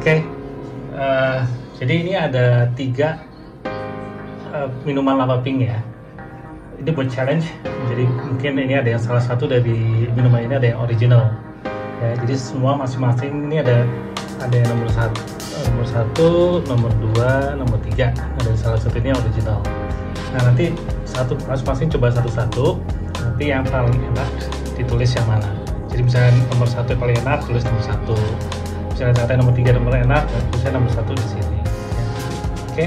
Oke, eh, jadi ini ada tiga eh, minuman lava pink ya. Ini buat challenge, jadi mungkin ini ada yang salah satu dari minuman ini ada yang original. Ya, jadi semua masing-masing ini ada ada yang nomor satu, nomor satu, nomor dua, nomor tiga. Ada salah satu ini yang original. Nah nanti satu masing-masing coba satu-satu. Nanti yang paling enak ditulis yang mana. Jadi misalnya nomor satu yang paling enak tulis nomor satu misalnya ternyata nomor tiga nomor enak tulisnya nomor satu di sini ya. oke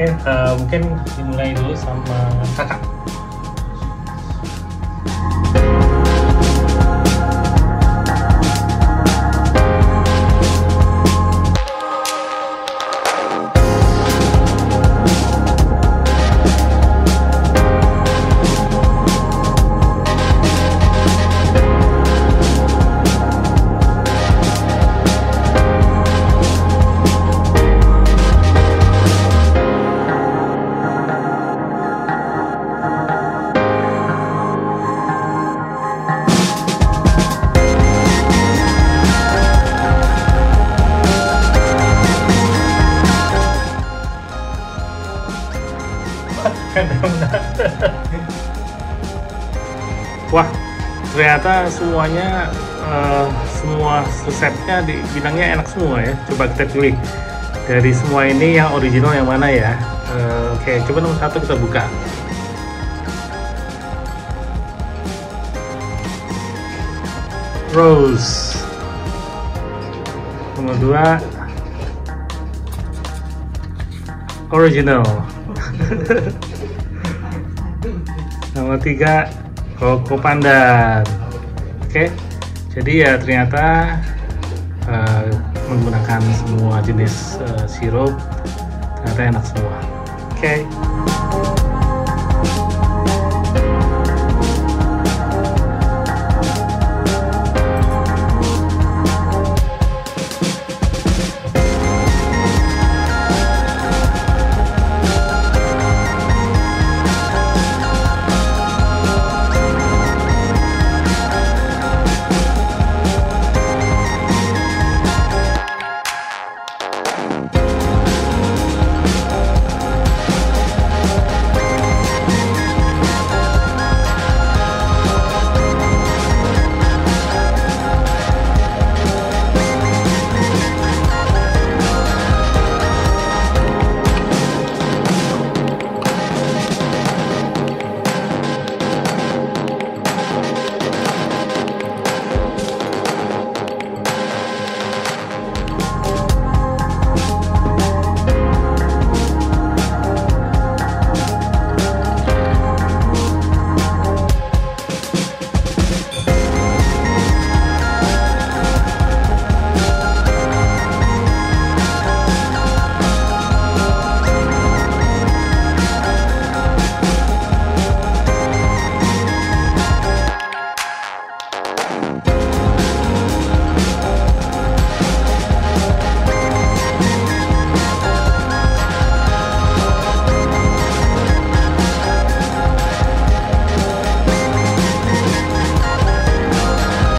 oke eh, mungkin dimulai dulu sama kakak Wah, ternyata semuanya eh, semua resepnya di enak semua ya. Coba kita pilih dari semua ini yang original yang mana ya. Eh, Oke, coba nomor satu kita buka. Rose. Nomor dua original. Nomor tiga Koko Pandan. Oke, jadi ya ternyata eh, menggunakan semua jenis eh, sirup ternyata enak semua. Oke.